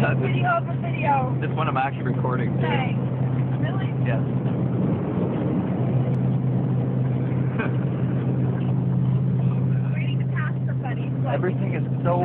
This, Video over video. this one I'm actually recording Really? Yes. Everything is so